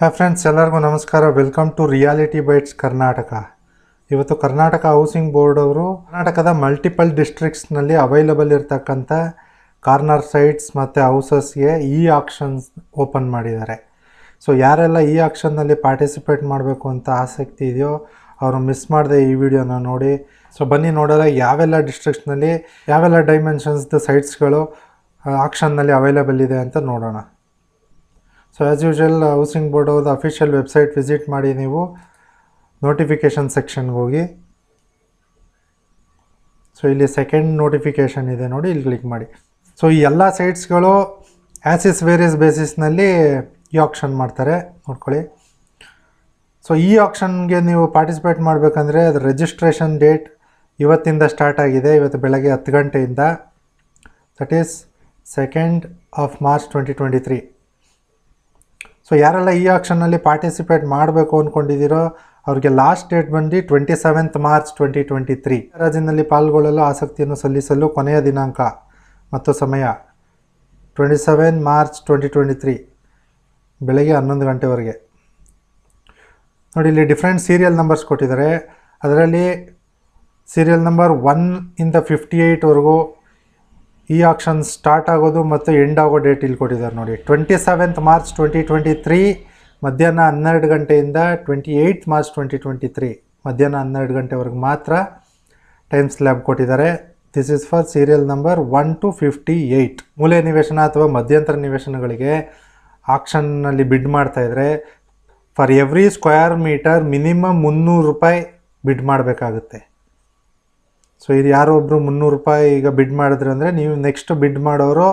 Hi friends ಎಲ್ಲರಿಗೂ ನಮಸ್ಕಾರ. Welcome to reality bites Karnataka. ಇವತ್ತು ಕರ್ನಾಟಕ ಹೌಸಿಂಗ್ ಬೋರ್ಡ್ ಅವರು ಕರ್ನಾಟಕದ ಮಲ್ಟಿಪಲ್ ಡಿಸ್ಟ್ರಿಕ್ಟ್ಸ್ನಲ್ಲಿ ಅವೈಲಬಲ್ ಇರ್ತಕ್ಕಂಥ ಕಾರ್ನರ್ ಸೈಟ್ಸ್ ಮತ್ತು ಹೌಸಸ್ಗೆ ಇ ಆಕ್ಷನ್ಸ್ ಓಪನ್ ಮಾಡಿದ್ದಾರೆ. ಸೊ ಯಾರೆಲ್ಲ ಈ ಆಕ್ಷನ್ನಲ್ಲಿ ಪಾರ್ಟಿಸಿಪೇಟ್ ಮಾಡಬೇಕು ಅಂತ ಆಸಕ್ತಿ ಇದೆಯೋ ಅವರು ಮಿಸ್ ಮಾಡದೆ ಈ ವಿಡಿಯೋನ ನೋಡಿ. ಸೊ ಬನ್ನಿ ನೋಡೋದ ಯಾವೆಲ್ಲ ಡಿಸ್ಟ್ರಿಕ್ಟ್ಸ್ನಲ್ಲಿ ಯಾವೆಲ್ಲ ಡೈಮೆನ್ಷನ್ಸ್ದು ಸೈಟ್ಸ್ಗಳು ಆಕ್ಷನ್ನಲ್ಲಿ ಅವೈಲಬಲ್ ಇದೆ ಅಂತ ನೋಡೋಣ. So as usual housing board ಅವ್ರದ್ದು ಅಫಿಷಿಯಲ್ ವೆಬ್ಸೈಟ್ ವಿಸಿಟ್ ಮಾಡಿ ನೀವು ನೋಟಿಫಿಕೇಷನ್ ಸೆಕ್ಷನ್ಗೆ ಹೋಗಿ. ಸೊ ಇಲ್ಲಿ ಸೆಕೆಂಡ್ ನೋಟಿಫಿಕೇಷನ್ ಇದೆ ನೋಡಿ, ಇಲ್ಲಿ ಕ್ಲಿಕ್ ಮಾಡಿ. ಸೊ ಈ ಎಲ್ಲ ಸೈಟ್ಸ್ಗಳು ಆ್ಯಸಿಸ್ ವೇರಿಯಸ್ ಬೇಸಿಸ್ನಲ್ಲಿ ಈ ಆಕ್ಷನ್ ಮಾಡ್ತಾರೆ, ನೋಡ್ಕೊಳ್ಳಿ. ಸೊ ಈ ಆಪ್ಷನ್ಗೆ ನೀವು ಪಾರ್ಟಿಸಿಪೇಟ್ ಮಾಡಬೇಕಂದ್ರೆ ಅದು ರಿಜಿಸ್ಟ್ರೇಷನ್ ಡೇಟ್ ಇವತ್ತಿಂದ ಸ್ಟಾರ್ಟ್ ಆಗಿದೆ, ಇವತ್ತು ಬೆಳಗ್ಗೆ ಹತ್ತು ಗಂಟೆಯಿಂದ. That is second of March twenty twenty three so ಯಾರೆಲ್ಲ ಈ ಆಕ್ಷನ್ನಲ್ಲಿ ಪಾರ್ಟಿಸಿಪೇಟ್ ಮಾಡಬೇಕು ಅಂದ್ಕೊಂಡಿದ್ದೀರೋ ಅವ್ರಿಗೆ ಲಾಸ್ಟ್ ಡೇಟ್ ಬಂದು twenty seventh March twenty twenty three ರಾಜ್ಯದಲ್ಲಿ ಪಾಲ್ಗೊಳ್ಳಲು ಆಸಕ್ತಿಯನ್ನು ಸಲ್ಲಿಸಲು ಕೊನೆಯ ದಿನಾಂಕ ಮತ್ತು ಸಮಯ twenty seven March twenty twenty three ಬೆಳಗ್ಗೆ ಹನ್ನೊಂದು ಗಂಟೆವರೆಗೆ. ನೋಡಿ, ಇಲ್ಲಿ ಡಿಫ್ರೆಂಟ್ ಸೀರಿಯಲ್ ನಂಬರ್ಸ್ ಕೊಟ್ಟಿದ್ದಾರೆ. ಅದರಲ್ಲಿ ಸೀರಿಯಲ್ ನಂಬರ್ ಒನ್ ಇಂದ ಫಿಫ್ಟಿ ಏಯ್ಟ್ವರೆಗೂ ಈ ಆಕ್ಷನ್ ಸ್ಟಾರ್ಟ್ ಆಗೋದು ಮತ್ತು ಎಂಡ್ ಆಗೋ ಡೇಟ್ ಇಲ್ಲಿ ಕೊಟ್ಟಿದ್ದಾರೆ ನೋಡಿ. Twenty seventh March twenty twenty three ಮಧ್ಯಾಹ್ನ ಹನ್ನೆರಡು ಗಂಟೆಯಿಂದ twenty eight March twenty twenty three ಮಧ್ಯಾಹ್ನ ಹನ್ನೆರಡು ಗಂಟೆವರೆಗೆ ಮಾತ್ರ ಟೈಮ್ ಸ್ಲ್ಯಾಬ್ ಕೊಟ್ಟಿದ್ದಾರೆ. This is for serial number one to fifty eight ಮೂಲೆ ನಿವೇಶನ ಅಥವಾ ಮಧ್ಯಂತರ ನಿವೇಶನಗಳಿಗೆ ಆಕ್ಷನ್ನಲ್ಲಿ ಬಿಡ್ ಮಾಡ್ತಾಯಿದ್ರೆ for every square metre minimum ಮುನ್ನೂರು ರೂಪಾಯಿ ಬಿಡ್ ಮಾಡಬೇಕಾಗುತ್ತೆ. ಸೊ ಇದು ಯಾರೋ ಒಬ್ಬರು ಮುನ್ನೂರು ರೂಪಾಯಿ ಈಗ ಬಿಡ್ ಮಾಡಿದ್ರು ಅಂದರೆ ನೀವು ನೆಕ್ಸ್ಟ್ ಬಿಡ್ ಮಾಡೋರು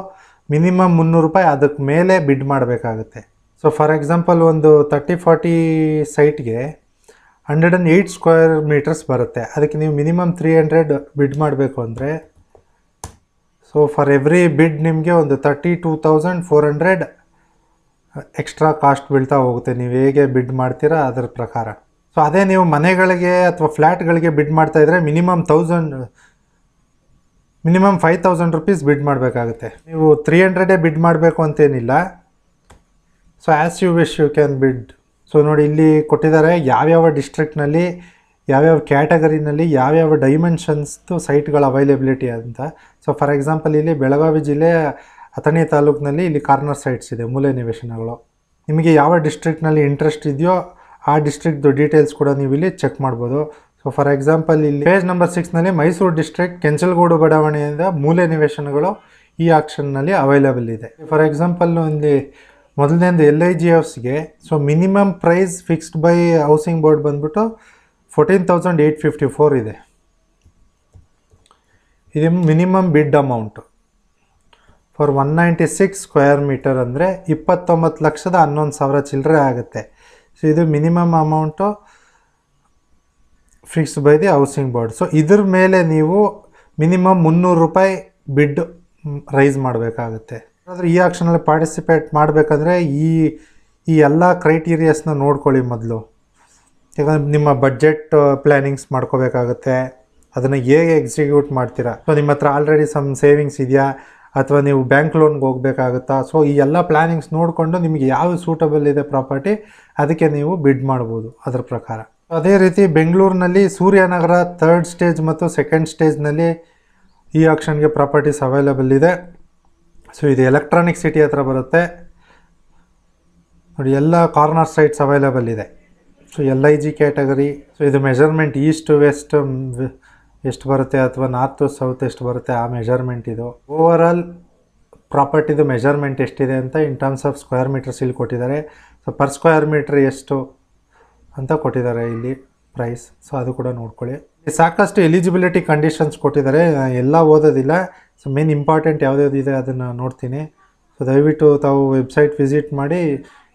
ಮಿನಿಮಮ್ ಮುನ್ನೂರು ರೂಪಾಯಿ ಅದಕ್ಕೆ ಮೇಲೆ ಬಿಡ್ ಮಾಡಬೇಕಾಗುತ್ತೆ. ಸೊ ಫಾರ್ ಎಕ್ಸಾಂಪಲ್ ಒಂದು ತರ್ಟಿ ಫಾರ್ಟಿ ಸೈಟ್ಗೆ hundred and eight square metres ಬರುತ್ತೆ. ಅದಕ್ಕೆ ನೀವು ಮಿನಿಮಮ್ ತ್ರೀ ಹಂಡ್ರೆಡ್ ಬಿಡ್ ಮಾಡಬೇಕು ಅಂದರೆ ಸೊ ಫಾರ್ ಎವ್ರಿ ಬಿಡ್ ನಿಮಗೆ ಒಂದು thirty two thousand four hundred extra cost ಬೀಳ್ತಾ ಹೋಗುತ್ತೆ. ನೀವು ಹೇಗೆ ಬಿಡ್ ಮಾಡ್ತೀರಾ ಅದರ ಪ್ರಕಾರ. ಸೊ ಅದೇ ನೀವು ಮನೆಗಳಿಗೆ ಅಥವಾ ಫ್ಲ್ಯಾಟ್ಗಳಿಗೆ ಬಿಡ್ ಮಾಡ್ತಾ ಇದ್ರೆ minimum thousand minimum five thousand rupees bid ಮಾಡಬೇಕಾಗುತ್ತೆ. ನೀವು ತ್ರೀ ಹಂಡ್ರೆಡೇ ಬಿಡ್ ಮಾಡಬೇಕು ಅಂತೇನಿಲ್ಲ. So as you wish you can bid so ನೋಡಿ, ಇಲ್ಲಿ ಕೊಟ್ಟಿದ್ದಾರೆ ಯಾವ್ಯಾವ ಡಿಸ್ಟ್ರಿಕ್ಟ್ನಲ್ಲಿ ಯಾವ್ಯಾವ ಕ್ಯಾಟಗರಿನಲ್ಲಿ ಯಾವ್ಯಾವ ಡೈಮೆನ್ಷನ್ಸ್ದು ಸೈಟ್ಗಳ ಅವೈಲೇಬಿಲಿಟಿ ಅಂತ. ಸೊ ಫಾರ್ ಎಕ್ಸಾಂಪಲ್ ಇಲ್ಲಿ ಬೆಳಗಾವಿ ಜಿಲ್ಲೆ ಅಥಣಿ ತಾಲೂಕಿನಲ್ಲಿ ಇಲ್ಲಿ ಕಾರ್ನರ್ ಸೈಟ್ಸ್ ಇದೆ, ಮೂಲೆ ನಿವೇಶನಗಳು. ನಿಮಗೆ ಯಾವ ಡಿಸ್ಟ್ರಿಕ್ಟ್ನಲ್ಲಿ ಇಂಟ್ರೆಸ್ಟ್ ಇದೆಯೋ ಆ ಡಿಸ್ಟ್ರಿಕ್ಟ್ದು ಡೀಟೇಲ್ಸ್ ಕೂಡ ನೀವು ಇಲ್ಲಿ ಚೆಕ್ ಮಾಡ್ಬೋದು. ಸೊ ಫಾರ್ ಎಕ್ಸಾಂಪಲ್ ಇಲ್ಲಿ ಪೇಜ್ ನಂಬರ್ ಸಿಕ್ಸ್ನಲ್ಲಿ ಮೈಸೂರು ಡಿಸ್ಟ್ರಿಕ್ಟ್ ಕೆಂಚಲ್ಗೋಡು ಬಡಾವಣೆಯಿಂದ ಮೂಲೆ ನಿವೇಶನಗಳು ಈ ಆಕ್ಷನ್ನಲ್ಲಿ ಅವೈಲೇಬಲ್ ಇದೆ. ಫಾರ್ ಎಕ್ಸಾಂಪಲ್ ಇಲ್ಲಿ ಮೊದಲನೇದು L I G ಎಫ್ಸ್ಗೆ so minimum price fixed by housing board ಬಂದ್ಬಿಟ್ಟು fourteen thousand eight fifty four ಇದೆ. ಇದು minimum bid amount for one ninety six square metre ಅಂದರೆ ಇಪ್ಪತ್ತೊಂಬತ್ತು ಲಕ್ಷದ ಹನ್ನೊಂದು ಸಾವಿರ ಚಿಲ್ಲರೆ ಆಗುತ್ತೆ. ಸೊ ಇದು minimum amount fixed by the housing board so ಇದ್ರ ಮೇಲೆ ನೀವು ಮಿನಿಮಮ್ ಮುನ್ನೂರು ರೂಪಾಯಿ ಬಿಡ್ ರೈಸ್ ಮಾಡಬೇಕಾಗುತ್ತೆ. ಆದರೆ ಈ ಆಕ್ಷನಲ್ಲಿ ಪಾರ್ಟಿಸಿಪೇಟ್ ಮಾಡಬೇಕಂದ್ರೆ ಈ ಈ ಎಲ್ಲ ಕ್ರೈಟೀರಿಯಾಸ್ನ ನೋಡ್ಕೊಳ್ಳಿ ಮೊದಲು. ಯಾಕಂದರೆ ನಿಮ್ಮ ಬಡ್ಜೆಟ್ ಪ್ಲ್ಯಾನಿಂಗ್ಸ್ ಮಾಡ್ಕೋಬೇಕಾಗುತ್ತೆ. ಅದನ್ನು ಹೇಗೆ ಎಕ್ಸಿಕ್ಯೂಟ್ ಮಾಡ್ತೀರಾ? ಸೊ ನಿಮ್ಮ ಹತ್ರ ಆಲ್ರೆಡಿ ಸಮ್ ಸೇವಿಂಗ್ಸ್ ಇದೆಯಾ? ಅಥವಾ ನೀವು ಬ್ಯಾಂಕ್ ಲೋನ್ಗೆ ಹೋಗಬೇಕಾಗುತ್ತಾ? ಸೊ ಈ ಎಲ್ಲ ಪ್ಲ್ಯಾನಿಂಗ್ಸ್ ನೋಡಿಕೊಂಡು ನಿಮಗೆ ಯಾವ ಸೂಟಬಲ್ ಇದೆ ಪ್ರಾಪರ್ಟಿ ಅದಕ್ಕೆ ನೀವು ಬಿಡ್ ಮಾಡ್ಬೋದು ಅದರ ಪ್ರಕಾರ. ಅದೇ ರೀತಿ ಬೆಂಗಳೂರಿನಲ್ಲಿ ಸೂರ್ಯನಗರ ಥರ್ಡ್ ಸ್ಟೇಜ್ ಮತ್ತು ಸೆಕೆಂಡ್ ಸ್ಟೇಜ್ನಲ್ಲಿ ಈ ಆಕ್ಷನ್ಗೆ ಪ್ರಾಪರ್ಟೀಸ್ ಅವೈಲೇಬಲ್ ಇದೆ. ಸೊ ಇದು ಎಲೆಕ್ಟ್ರಾನಿಕ್ ಸಿಟಿ ಹತ್ರ ಬರುತ್ತೆ. ನೋಡಿ, ಎಲ್ಲ ಕಾರ್ನರ್ ಸೈಟ್ಸ್ ಅವೈಲೇಬಲ್ ಇದೆ. So L I G category so ಇದು ಮೆಜರ್ಮೆಂಟ್ ಈಸ್ಟ್ ವೆಸ್ಟ್ ಎಷ್ಟು ಬರುತ್ತೆ ಅಥವಾ ನಾರ್ತ್ ಸೌತ್ ಎಷ್ಟು ಬರುತ್ತೆ ಆ ಮೆಜರ್ಮೆಂಟ್ ಇದು. ಓವರ್ ಆಲ್ ಪ್ರಾಪರ್ಟಿದು ಮೆಜರ್ಮೆಂಟ್ ಎಷ್ಟಿದೆ ಅಂತ in terms of square metres ಇಲ್ಲಿ ಕೊಟ್ಟಿದ್ದಾರೆ. ಸೊ ಪರ್ ಸ್ಕ್ವೇರ್ ಮೀಟ್ರ್ ಎಷ್ಟು ಅಂತ ಕೊಟ್ಟಿದ್ದಾರೆ ಇಲ್ಲಿ ಪ್ರೈಸ್ ಸೊ ಅದು ಕೂಡ ನೋಡ್ಕೊಳ್ಳಿ. ಸಾಕಷ್ಟು ಎಲಿಜಿಬಿಲಿಟಿ ಕಂಡೀಷನ್ಸ್ ಕೊಟ್ಟಿದ್ದಾರೆ. ಎಲ್ಲ ಓದೋದಿಲ್ಲ. ಸೊ ಮೇನ್ ಇಂಪಾರ್ಟೆಂಟ್ ಯಾವ್ದ್ಯಾವ್ದು ಇದೆ ಅದನ್ನು ನೋಡ್ತೀನಿ. ಸೊ ದಯವಿಟ್ಟು ತಾವು ವೆಬ್ಸೈಟ್ ವಿಸಿಟ್ ಮಾಡಿ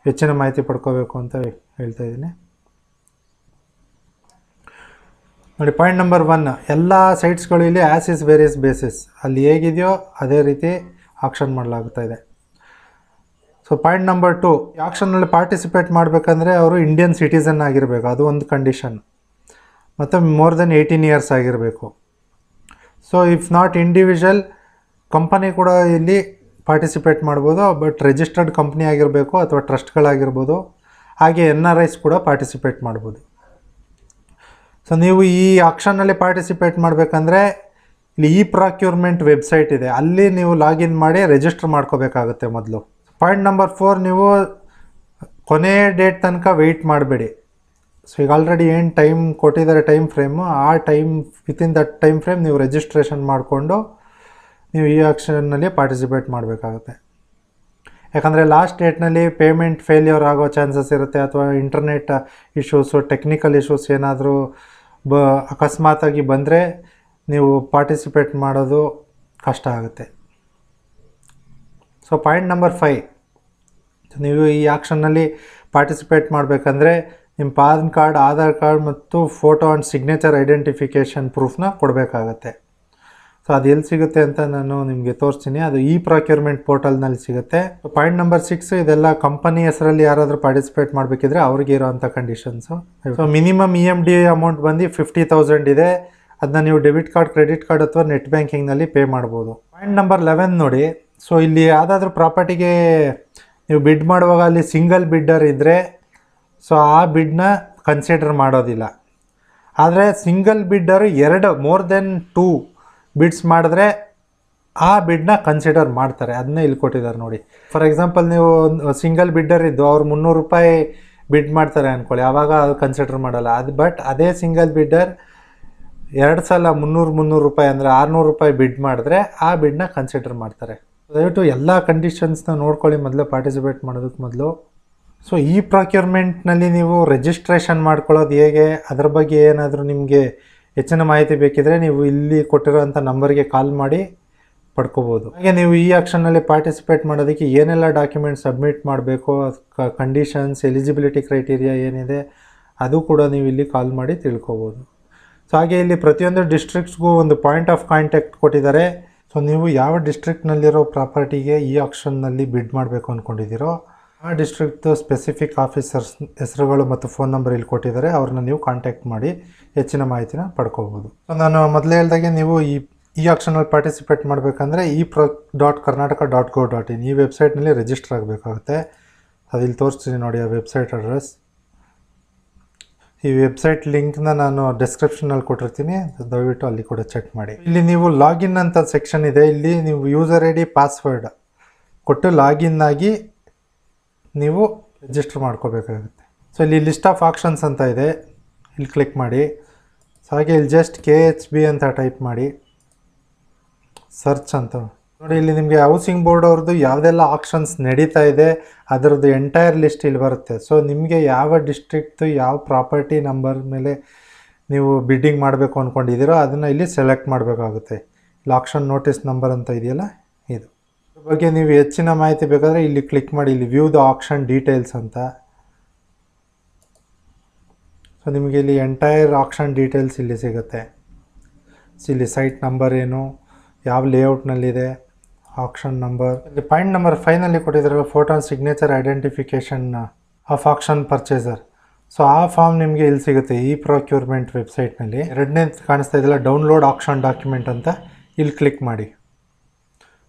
ಹೆಚ್ಚಿನ ಮಾಹಿತಿ ಪಡ್ಕೋಬೇಕು ಅಂತ ಹೇಳ್ತಾ ಇದ್ದೀನಿ. ನೋಡಿ ಪಾಯಿಂಟ್ ನಂಬರ್ ಒನ್ ಎಲ್ಲ ಸೈಟ್ಸ್ಗಳು ಇಲ್ಲಿ ಆ್ಯಸ್ ಇಸ್ ವೇರಿಯಸ್ ಬೇಸಿಸ್ ಅಲ್ಲಿ ಹೇಗಿದೆಯೋ ಅದೇ ರೀತಿ ಆಕ್ಷನ್ ಮಾಡಲಾಗುತ್ತಾ ಇದೆ. ಸೊ ಪಾಯಿಂಟ್ ನಂಬರ್ ಟು ಆಕ್ಷನ್ನಲ್ಲಿ ಪಾರ್ಟಿಸಿಪೇಟ್ ಮಾಡಬೇಕಂದ್ರೆ ಅವರು ಇಂಡಿಯನ್ ಸಿಟಿಸನ್ ಆಗಿರಬೇಕು. ಅದು ಒಂದು ಕಂಡೀಷನ್ ಮತ್ತು ಮೋರ್ ದೆನ್ ಏಯ್ಟೀನ್ ಇಯರ್ಸ್ ಆಗಿರಬೇಕು. So if not individual company ಕೂಡ ಇಲ್ಲಿ ಪಾರ್ಟಿಸಿಪೇಟ್ ಮಾಡ್ಬೋದು ಬಟ್ ರಿಜಿಸ್ಟರ್ಡ್ ಕಂಪ್ನಿ ಆಗಿರಬೇಕು ಅಥವಾ ಟ್ರಸ್ಟ್ಗಳಾಗಿರ್ಬೋದು ಹಾಗೆ ಎನ್ ಆರ್ ಐಸ್ ಕೂಡ ಪಾರ್ಟಿಸಿಪೇಟ್ ಮಾಡ್ಬೋದು. ಸೊ ನೀವು ಈ ಆಕ್ಷನ್ನಲ್ಲಿ ಪಾರ್ಟಿಸಿಪೇಟ್ ಮಾಡಬೇಕಂದ್ರೆ ಇಲ್ಲಿ ಇ ಪ್ರಾಕ್ಯೂರ್ಮೆಂಟ್ ವೆಬ್ಸೈಟ್ ಇದೆ. ಅಲ್ಲಿ ನೀವು ಲಾಗಿನ್ ಮಾಡಿ ರಿಜಿಸ್ಟರ್ ಮಾಡ್ಕೋಬೇಕಾಗುತ್ತೆ ಮೊದಲು. ಪಾಯಿಂಟ್ ನಂಬರ್ ಫೋರ್ ನೀವು ಕೊನೆ ಡೇಟ್ ತನಕ ವೆಯ್ಟ್ ಮಾಡಬೇಡಿ. ಸೊ ಈಗ ಆಲ್ರೆಡಿ ಏನು ಟೈಮ್ ಕೊಟ್ಟಿದ್ದಾರೆ ಟೈಮ್ ಫ್ರೇಮು ಆ time within that time frame ನೀವು ರಿಜಿಸ್ಟ್ರೇಷನ್ ಮಾಡಿಕೊಂಡು ನೀವು ಈ ಆಕ್ಷನ್ನಲ್ಲಿ ಪಾರ್ಟಿಸಿಪೇಟ್ ಮಾಡಬೇಕಾಗುತ್ತೆ. ಯಾಕಂದರೆ ಲಾಸ್ಟ್ ಡೇಟ್ನಲ್ಲಿ ಪೇಮೆಂಟ್ ಫೇಲ್ಯೂರ್ ಆಗೋ ಚಾನ್ಸಸ್ ಇರುತ್ತೆ ಅಥವಾ ಇಂಟರ್ನೆಟ್ ಇಶ್ಯೂಸು ಟೆಕ್ನಿಕಲ್ ಇಶ್ಯೂಸ್ ಏನಾದರೂ ಬ, ಅಕಸ್ಮಾತಾಗಿ ಬಂದರೆ ನೀವು ಪಾರ್ಟಿಸಿಪೇಟ್ ಮಾಡೋದು ಕಷ್ಟ ಆಗುತ್ತೆ. ಸೊ ಪಾಯಿಂಟ್ ನಂಬರ್ ಫೈ ನೀವು ಈ ಆ್ಯಕ್ಷನ್ನಲ್ಲಿ ಪಾರ್ಟಿಸಿಪೇಟ್ ಮಾಡಬೇಕಂದ್ರೆ ನಿಮ್ಮ ಪಾನ್ ಕಾರ್ಡ್ ಆಧಾರ್ ಕಾರ್ಡ್ ಮತ್ತು ಫೋಟೋ ಆ್ಯಂಡ್ ಸಿಗ್ನೇಚರ್ ಐಡೆಂಟಿಫಿಕೇಷನ್ ಪ್ರೂಫ್ನ ಕೊಡಬೇಕಾಗತ್ತೆ. ಸೊ ಅದು ಎಲ್ಲಿ ಸಿಗುತ್ತೆ ಅಂತ ನಾನು ನಿಮಗೆ ತೋರಿಸ್ತೀನಿ. ಅದು ಇ ಪ್ರೊಕ್ಯೂರ್ಮೆಂಟ್ ಪೋರ್ಟಲ್ನಲ್ಲಿ ಸಿಗುತ್ತೆ. ಪಾಯಿಂಟ್ ನಂಬರ್ ಸಿಕ್ಸ್ ಇದೆಲ್ಲ ಕಂಪನಿ ಹೆಸರಲ್ಲಿ ಯಾರಾದರೂ ಪಾರ್ಟಿಸಿಪೇಟ್ ಮಾಡಬೇಕಿದ್ರೆ ಅವ್ರಿಗೆ ಇರೋವಂಥ conditions so minimum E M D amount ಬಂದು ಫಿಫ್ಟಿ ತೌಸಂಡ್ ಇದೆ. ಅದನ್ನ ನೀವು ಡೆಬಿಟ್ ಕಾರ್ಡ್ ಕ್ರೆಡಿಟ್ ಕಾರ್ಡ್ ಅಥವಾ ನೆಟ್ ಬ್ಯಾಂಕಿಂಗ್ನಲ್ಲಿ ಪೇ ಮಾಡ್ಬೋದು. ಪಾಯಿಂಟ್ ನಂಬರ್ ಲೆವೆನ್ ನೋಡಿ. ಸೊ ಇಲ್ಲಿ ಯಾವುದಾದ್ರೂ ಪ್ರಾಪರ್ಟಿಗೆ ನೀವು ಬಿಡ್ ಮಾಡುವಾಗ ಅಲ್ಲಿ ಸಿಂಗಲ್ ಬಿಡ್ಡರ್ ಇದ್ದರೆ ಸೊ ಆ ಬಿಡ್ನ ಕನ್ಸಿಡರ್ ಮಾಡೋದಿಲ್ಲ. ಆದರೆ ಸಿಂಗಲ್ ಬಿಡ್ಡರ್ ಎರಡು ಮೋರ್ ದೆನ್ ಟೂ ಬಿಡ್ಸ್ ಮಾಡಿದ್ರೆ ಆ ಬಿಡ್ನ ಕನ್ಸಿಡರ್ ಮಾಡ್ತಾರೆ. ಅದನ್ನೇ ಇಲ್ಲಿ ಕೊಟ್ಟಿದ್ದಾರೆ ನೋಡಿ. ಫಾರ್ ಎಕ್ಸಾಂಪಲ್ ನೀವು ಸಿಂಗಲ್ ಬಿಡ್ಡರ್ ಇದ್ದು ಅವ್ರು ಮುನ್ನೂರು ರೂಪಾಯಿ ಬಿಡ್ ಮಾಡ್ತಾರೆ ಅಂದ್ಕೊಳ್ಳಿ ಆವಾಗ ಅದು ಕನ್ಸಿಡರ್ ಮಾಡಲ್ಲ. ಅದು ಬಟ್ ಅದೇ ಸಿಂಗಲ್ ಬಿಡ್ಡರ್ ಎರಡು ಸಲ ಮುನ್ನೂರು ಮುನ್ನೂರು ರೂಪಾಯಿ ಅಂದರೆ ಆರುನೂರು ರೂಪಾಯಿ ಬಿಡ್ ಮಾಡಿದ್ರೆ ಆ ಬಿಡ್ನ ಕನ್ಸಿಡರ್ ಮಾಡ್ತಾರೆ. ದಯವಿಟ್ಟು ಎಲ್ಲ ಕಂಡೀಷನ್ಸ್ನ ನೋಡ್ಕೊಳ್ಳಿ ಮೊದಲು ಪಾರ್ಟಿಸಿಪೇಟ್ ಮಾಡೋದಕ್ಕೆ ಮೊದಲು. ಸೊ ಈ ಪ್ರೊಕ್ಯೂರ್ಮೆಂಟ್ನಲ್ಲಿ ನೀವು ರಿಜಿಸ್ಟ್ರೇಷನ್ ಮಾಡ್ಕೊಳ್ಳೋದು ಹೇಗೆ? ಅದರ ಬಗ್ಗೆ ಏನಾದರೂ ನಿಮಗೆ ಹೆಚ್ಚಿನ ಮಾಹಿತಿ ಬೇಕಿದ್ರೆ ನೀವು ಇಲ್ಲಿ ಕೊಟ್ಟಿರೋಂಥ ನಂಬರ್ಗೆ ಕಾಲ್ ಮಾಡಿ ಪಡ್ಕೋಬೋದು. ಹಾಗೆ ನೀವು ಈ ಆಕ್ಷನ್ನಲ್ಲಿ ಪಾರ್ಟಿಸಿಪೇಟ್ ಮಾಡೋದಕ್ಕೆ ಏನೆಲ್ಲ ಡಾಕ್ಯುಮೆಂಟ್ ಸಬ್ಮಿಟ್ ಮಾಡಬೇಕು ಕಂಡೀಷನ್ಸ್ ಎಲಿಜಿಬಿಲಿಟಿ ಕ್ರೈಟೀರಿಯಾ ಏನಿದೆ, ಅದು ಕೂಡ ನೀವು ಇಲ್ಲಿ ಕಾಲ್ ಮಾಡಿ ತಿಳ್ಕೊಬೋದು. ಸೊ ಹಾಗೆ ಇಲ್ಲಿ ಪ್ರತಿಯೊಂದು ಡಿಸ್ಟ್ರಿಕ್ಟ್ಸ್ಗೂ ಒಂದು ಪಾಯಿಂಟ್ ಆಫ್ ಕಾಂಟ್ಯಾಕ್ಟ್ ಕೊಟ್ಟಿದ್ದಾರೆ. ಸೊ ನೀವು ಯಾವ ಡಿಸ್ಟ್ರಿಕ್ಟ್ನಲ್ಲಿರೋ ಪ್ರಾಪರ್ಟಿಗೆ ಈ ಆಕ್ಷನ್ನಲ್ಲಿ ಬಿಡ್ ಮಾಡಬೇಕು ಅಂದ್ಕೊಂಡಿದ್ದೀರೋ ಆ ಡಿಸ್ಟ್ರಿಕ್ಟ್ದು ಸ್ಪೆಸಿಫಿಕ್ ಆಫೀಸರ್ಸ್ ಹೆಸರುಗಳು ಮತ್ತು ಫೋನ್ ನಂಬರ್ ಇಲ್ಲಿ ಕೊಟ್ಟಿದ್ದಾರೆ. ಅವ್ರನ್ನ ನೀವು ಕಾಂಟ್ಯಾಕ್ಟ್ ಮಾಡಿ ಹೆಚ್ಚಿನ ಮಾಹಿತಿನ ಪಡ್ಕೋಬೋದು. ನಾನು ಮೊದಲೇ ಹೇಳ್ದಾಗೆ ನೀವು ಈ ಈ ಆಕ್ಷನಲ್ಲಿ ಪಾರ್ಟಿಸಿಪೇಟ್ ಮಾಡಬೇಕಂದ್ರೆ e pro dot Karnataka dot gov dot in ಈ ವೆಬ್ಸೈಟ್ನಲ್ಲಿ ರಿಜಿಸ್ಟರ್ ಆಗಬೇಕಾಗುತ್ತೆ. ಅದು ಇಲ್ಲಿ ತೋರಿಸ್ತೀನಿ ನೋಡಿ ಆ ವೆಬ್ಸೈಟ್ ಅಡ್ರೆಸ್ ಈ ವೆಬ್ಸೈಟ್ ಲಿಂಕ್ನ ನಾನು ಡಿಸ್ಕ್ರಿಪ್ಷನಲ್ಲಿ ಕೊಟ್ಟಿರ್ತೀನಿ. ದಯವಿಟ್ಟು ಅಲ್ಲಿ ಕೂಡ ಚೆಕ್ ಮಾಡಿ. ಇಲ್ಲಿ ನೀವು ಲಾಗಿನ್ ಅಂತ ಸೆಕ್ಷನ್ ಇದೆ. ಇಲ್ಲಿ ನೀವು ಯೂಸರ್ ಐ ಡಿ ಪಾಸ್ವರ್ಡ್ ಕೊಟ್ಟು ಲಾಗಿನ್ ಆಗಿ ನೀವು ರಿಜಿಸ್ಟರ್ ಮಾಡ್ಕೋಬೇಕಾಗುತ್ತೆ. ಸೊ ಇಲ್ಲಿ ಲಿಸ್ಟ್ ಆಫ್ ಆಕ್ಷನ್ಸ್ ಅಂತ ಇದೆ. ಇಲ್ಲಿ ಕ್ಲಿಕ್ ಮಾಡಿ. ಸೊ ಹಾಗೆ ಇಲ್ಲಿ ಜಸ್ಟ್ ಕೆ ಎಚ್ ಬಿ ಅಂತ ಟೈಪ್ ಮಾಡಿ. ಸರ್ಚ್ ಅಂತ. ನೋಡಿ, ಇಲ್ಲಿ ನಿಮಗೆ ಹೌಸಿಂಗ್ ಬೋರ್ಡ್ ಅವ್ರದ್ದು ಯಾವುದೆಲ್ಲ ಆಕ್ಷನ್ಸ್ ನಡೀತಾ ಇದೆ, ಅದರದ್ದು ಎಂಟೈರ್ ಲಿಸ್ಟ್ ಇಲ್ಲಿ ಬರುತ್ತೆ. ಸೊ ನಿಮಗೆ ಯಾವ ಡಿಸ್ಟ್ರಿಕ್ಟು ಯಾವ ಪ್ರಾಪರ್ಟಿ ನಂಬರ್ ಮೇಲೆ ನೀವು ಬಿಡ್ಡಿಂಗ್ ಮಾಡಬೇಕು ಅಂದ್ಕೊಂಡಿದ್ದೀರೋ ಅದನ್ನು ಇಲ್ಲಿ ಸೆಲೆಕ್ಟ್ ಮಾಡಬೇಕಾಗುತ್ತೆ. ಇಲ್ಲಿ ಆಕ್ಷನ್ ನೋಟಿಸ್ ನಂಬರ್ ಅಂತ ಇದೆಯಲ್ಲ? ಬಗ್ಗೆ ನೀವು ಹೆಚ್ಚಿನ ಮಾಹಿತಿ ಬೇಕಾದರೆ ಇಲ್ಲಿ ಕ್ಲಿಕ್ ಮಾಡಿ, ಇಲ್ಲಿ ವ್ಯೂ ದ ಆಕ್ಷನ್ ಡೀಟೇಲ್ಸ್ ಅಂತ. ಸೊ ನಿಮಗೆ ಇಲ್ಲಿ ಎಂಟೈರ್ ಆಕ್ಷನ್ ಡೀಟೇಲ್ಸ್ ಇಲ್ಲಿ ಸಿಗುತ್ತೆ. ಇಲ್ಲಿ ಸೈಟ್ ನಂಬರ್ ಏನು, ಯಾವ ಲೇಔಟ್ನಲ್ಲಿದೆ ಆಕ್ಷನ್ ನಂಬರ್ ಇಲ್ಲಿ ಪಾಯಿಂಟ್ ನಂಬರ್ ಫೈನಲ್ಲಿ ಕೊಟ್ಟಿದ್ದಾರಲ್ಲ photo signature identification of auction purchaser so ಆ ಫಾರ್ಮ್ ನಿಮಗೆ ಇಲ್ಲಿ ಸಿಗುತ್ತೆ, ಈ ಪ್ರೊಕ್ಯೂರ್ಮೆಂಟ್ ವೆಬ್ಸೈಟ್ನಲ್ಲಿ ಎರಡನೇ ಕಾಣಿಸ್ತಾ ಇದೆಯಲ್ಲ ಡೌನ್ಲೋಡ್ ಆಕ್ಷನ್ ಡಾಕ್ಯುಮೆಂಟ್ ಅಂತ ಇಲ್ಲಿ ಕ್ಲಿಕ್ ಮಾಡಿ.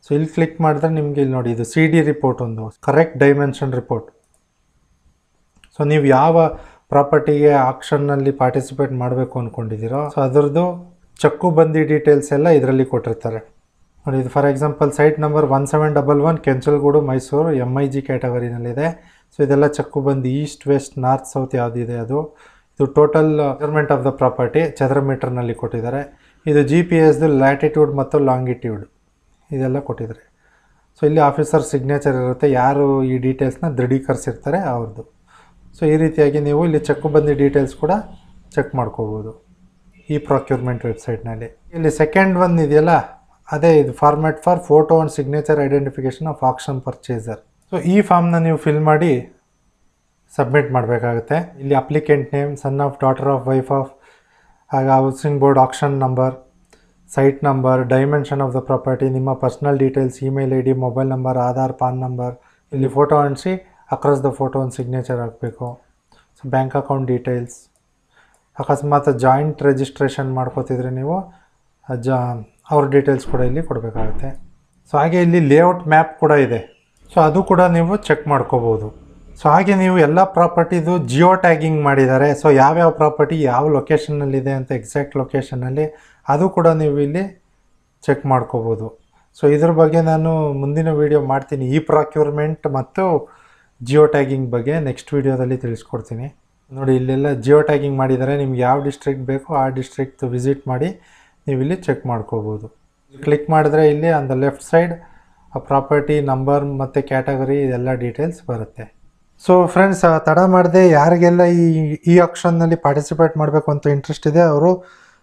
ಸೊ ಇಲ್ಲಿ ಕ್ಲಿಕ್ ಮಾಡಿದ್ರೆ ನಿಮಗೆ ಇಲ್ಲಿ ನೋಡಿ, ಇದು ಸಿ ಡಿ ರಿಪೋರ್ಟ್ ಒಂದು ಕರೆಕ್ಟ್ ಡೈಮೆನ್ಷನ್ ರಿಪೋರ್ಟ್ ಸೊ ನೀವು ಯಾವ ಪ್ರಾಪರ್ಟಿಗೆ ಆಕ್ಷನ್ನಲ್ಲಿ ಪಾರ್ಟಿಸಿಪೇಟ್ ಮಾಡಬೇಕು ಅಂದ್ಕೊಂಡಿದ್ದೀರೋ ಸೊ ಅದರದ್ದು ಚಕ್ಕು ಬಂದಿ ಡೀಟೇಲ್ಸ್ ಎಲ್ಲ ಇದರಲ್ಲಿ ಕೊಟ್ಟಿರ್ತಾರೆ. ನೋಡಿ, ಇದು for example site number one seven double one Kenchalgudu, Mysuru M I G ಕ್ಯಾಟಗರಿನಲ್ಲಿದೆ so ಇದೆಲ್ಲ ಚಕ್ಕು ಬಂದಿ ಈಸ್ಟ್ ವೆಸ್ಟ್ ನಾರ್ತ್ ಸೌತ್ ಯಾವುದಿದೆ ಅದು. ಇದು total measurement of the property ಚದರ ಮೀಟರ್ನಲ್ಲಿ ಕೊಟ್ಟಿದ್ದಾರೆ. ಇದು ಜಿ ಪಿ ಎಸ್ದು ಲ್ಯಾಟಿಟ್ಯೂಡ್ ಮತ್ತು ಲಾಂಗಿಟ್ಯೂಡ್ ಇದೆಲ್ಲ ಕೊಟ್ಟಿದ್ದಾರೆ. ಸೊ ಇಲ್ಲಿ ಆಫೀಸರ್ ಸಿಗ್ನೇಚರ್ ಇರುತ್ತೆ. ಯಾರು ಈ ಡೀಟೇಲ್ಸ್ನ ದೃಢೀಕರಿಸಿರ್ತಾರೆ ಅವ್ರದ್ದು. ಸೊ ಈ ರೀತಿಯಾಗಿ ನೀವು ಇಲ್ಲಿ ಚೆಕ್ ಬಂದಿ ಡೀಟೇಲ್ಸ್ ಕೂಡ ಚೆಕ್ ಮಾಡ್ಕೋಬೋದು ಈ ಪ್ರೊಕ್ಯೂರ್ಮೆಂಟ್ ವೆಬ್ಸೈಟ್ನಲ್ಲಿ ಇಲ್ಲಿ ಸೆಕೆಂಡ್ ಒನ್ ಇದೆಯಲ್ಲ? ಅದೇ ಇದು format for photo and signature identification of auction purchaser so ಈ ಫಾರ್ಮ್ನ ನೀವು ಫಿಲ್ ಮಾಡಿ ಸಬ್ಮಿಟ್ ಮಾಡಬೇಕಾಗುತ್ತೆ. ಇಲ್ಲಿ applicant name son of daughter of wife of ಹಾಗೆ housing board auction number site number dimension of the property ನಿಮ್ಮ personal details email I D mobile number Aadhaar, PAN number ಇಲ್ಲಿ photo ಅಂಟಿಸಿ across the photo ಒಂದು signature ಹಾಕಬೇಕು. So bank account details ಅಕಸ್ಮಾತ್ joint registration ಮಾಡ್ಕೋತಿದ್ರೆ ನೀವು ಜಾ, ಅವ್ರ ಡೀಟೇಲ್ಸ್ ಕೂಡ ಇಲ್ಲಿ ಕೊಡಬೇಕಾಗುತ್ತೆ. ಸೊ ಹಾಗೆ ಇಲ್ಲಿ ಲೇಔಟ್ ಮ್ಯಾಪ್ ಕೂಡ ಇದೆ. ಸೊ ಅದು ಕೂಡ ನೀವು ಚೆಕ್ ಮಾಡ್ಕೋಬೋದು. ಸೊ ಹಾಗೆ ನೀವು ಎಲ್ಲ ಪ್ರಾಪರ್ಟಿದು ಜಿಯೋ ಟ್ಯಾಗಿಂಗ್ ಮಾಡಿದ್ದಾರೆ ಸೊ ಯಾವ್ಯಾವ ಪ್ರಾಪರ್ಟಿ ಯಾವ ಲೊಕೇಶನ್ನಲ್ಲಿದೆ ಅಂತ ಎಕ್ಸಾಕ್ಟ್ ಲೊಕೇಶನಲ್ಲಿ ಅದು ಕೂಡ ನೀವು ಇಲ್ಲಿ ಚೆಕ್ ಮಾಡ್ಕೋಬೋದು. ಸೊ ಇದ್ರ ಬಗ್ಗೆ ನಾನು ಮುಂದಿನ ವೀಡಿಯೋ ಮಾಡ್ತೀನಿ. ಈ ಪ್ರಾಕ್ಯೂರ್ಮೆಂಟ್ ಮತ್ತು ಜಿಯೋ ಟ್ಯಾಗಿಂಗ್ ಬಗ್ಗೆ ನೆಕ್ಸ್ಟ್ ವೀಡಿಯೋದಲ್ಲಿ ತಿಳಿಸ್ಕೊಡ್ತೀನಿ. ನೋಡಿ, ಇಲ್ಲೆಲ್ಲ ಜಿಯೋ ಟ್ಯಾಗಿಂಗ್ ಮಾಡಿದ್ದಾರೆ ನಿಮ್ಗೆ ಯಾವ ಡಿಸ್ಟ್ರಿಕ್ಟ್ ಬೇಕೋ ಆ ಡಿಸ್ಟ್ರಿಕ್ಟ್ ವಿಸಿಟ್ ಮಾಡಿ ನೀವು ಇಲ್ಲಿ ಚೆಕ್ ಮಾಡ್ಕೋಬೋದು. ಕ್ಲಿಕ್ ಮಾಡಿದ್ರೆ ಇಲ್ಲಿ ಆನ್ ದ ಲೆಫ್ಟ್ ಸೈಡ್ ಆ ಪ್ರಾಪರ್ಟಿ ನಂಬರ್ ಮತ್ತು ಕ್ಯಾಟಗರಿ ಇದೆಲ್ಲ ಡೀಟೇಲ್ಸ್ ಬರುತ್ತೆ. ಸೊ ಫ್ರೆಂಡ್ಸ್ ತಡ ಮಾಡದೆ ಯಾರಿಗೆಲ್ಲ ಈ ಈ ಆಕ್ಷನ್ನಲ್ಲಿ ಪಾರ್ಟಿಸಿಪೇಟ್ ಮಾಡಬೇಕು ಅಂತ ಇಂಟ್ರೆಸ್ಟ್ ಇದೆ, ಅವರು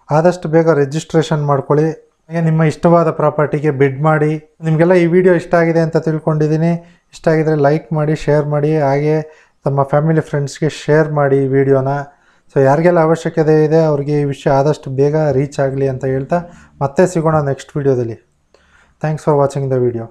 ಆದಷ್ಟು ಬೇಗ ರಿಜಿಸ್ಟ್ರೇಷನ್ ಮಾಡ್ಕೊಳ್ಳಿ. ಹಾಗೆ ನಿಮ್ಮ ಇಷ್ಟವಾದ ಪ್ರಾಪರ್ಟಿಗೆ ಬಿಡ್ ಮಾಡಿ. ನಿಮಗೆಲ್ಲ ಈ ವಿಡಿಯೋ ಇಷ್ಟ ಆಗಿದೆ ಅಂತ ತಿಳ್ಕೊಂಡಿದ್ದೀನಿ. ಇಷ್ಟ ಆಗಿದರೆ ಲೈಕ್ ಮಾಡಿ ಶೇರ್ ಮಾಡಿ. ಹಾಗೆ ತಮ್ಮ ಫ್ಯಾಮಿಲಿ ಫ್ರೆಂಡ್ಸ್ಗೆ ಶೇರ್ ಮಾಡಿ ಈ ವಿಡಿಯೋನ ಸೊ ಯಾರಿಗೆಲ್ಲ ಅವಶ್ಯಕತೆ ಇದೆ, ಅವ್ರಿಗೆ ಈ ವಿಷಯ ಆದಷ್ಟು ಬೇಗ ರೀಚ್ ಆಗಲಿ ಅಂತ ಹೇಳ್ತಾ ಮತ್ತೆ ಸಿಗೋಣ ನೆಕ್ಸ್ಟ್ ವಿಡಿಯೋದಲ್ಲಿ thanks for watching the video